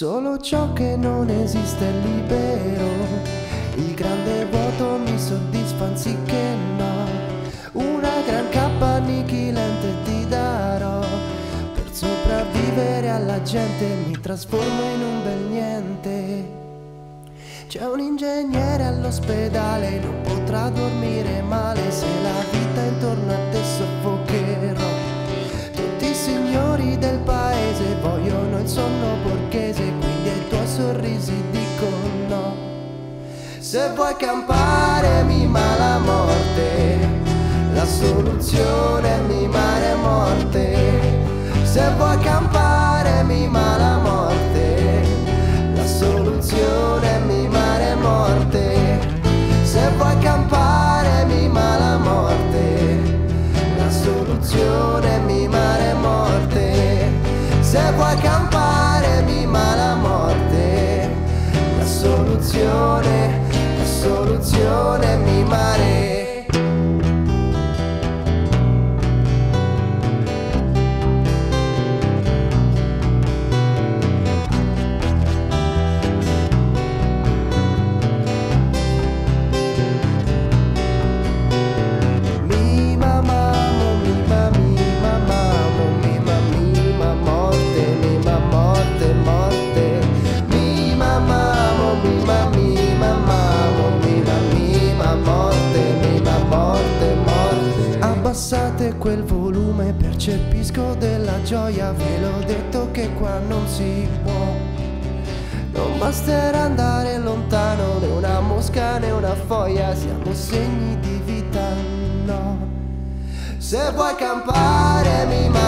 Solo ciò che non esiste è libero. Il grande vuoto mi soddisfa anziché no. Una gran cappa annichilente ti darò. Per sopravvivere alla gente mi trasformo in un bel niente. C'è un ingegnere all'ospedale, non potrà dormire male se la Se vuoi campare mi ma la morte, la soluzione è mi mare morte. Se vuoi campare mi ma la morte, la soluzione è mi mare morte. Se vuoi campare mi ma la morte, la soluzione è mi mare morte. Se vuoi campare mi ma la morte, la soluzione, la soluzione è Abbassate quel volume, percepisco della gioia, ve l'ho detto che qua non si può. Non basterà andare lontano, né una mosca né una foglia, siamo segni di vita, no. Se vuoi campare mi ma